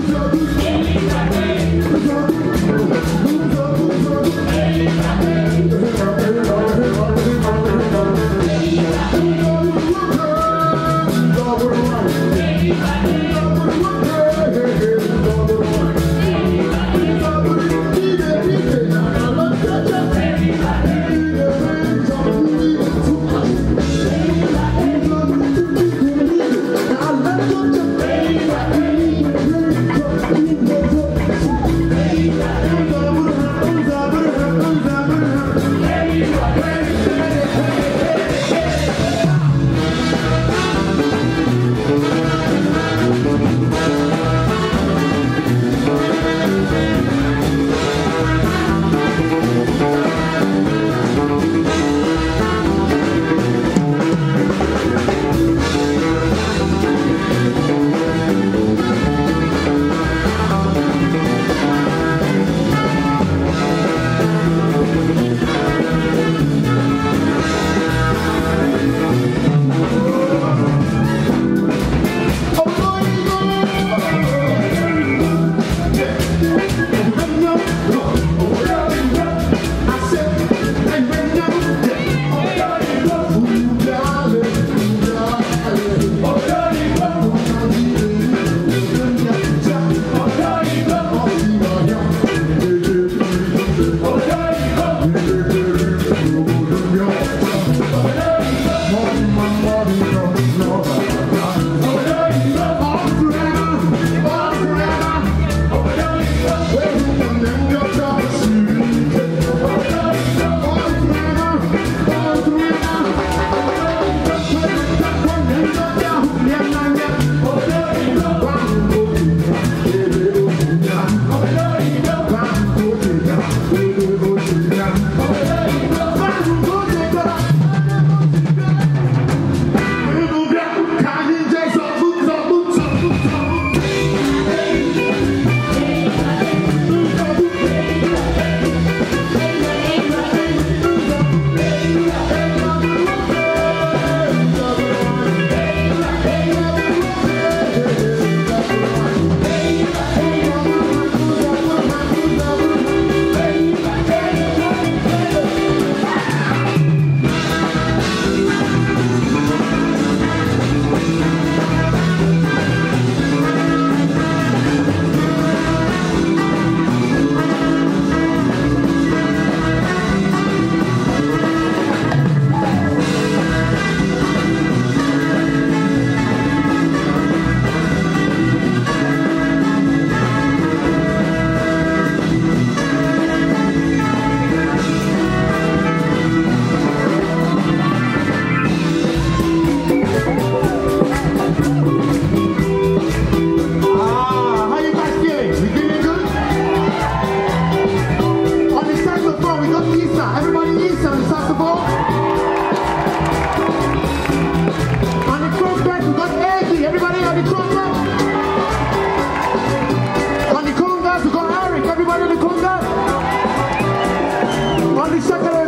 Deus, Chef